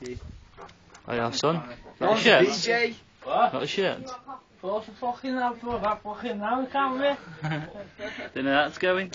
Oh yeah, son. Not a shirt. DJ. Not a shirt. What the fucking hell, voor That fucking hell, can't we weer. Don't know how that's going.